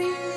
sono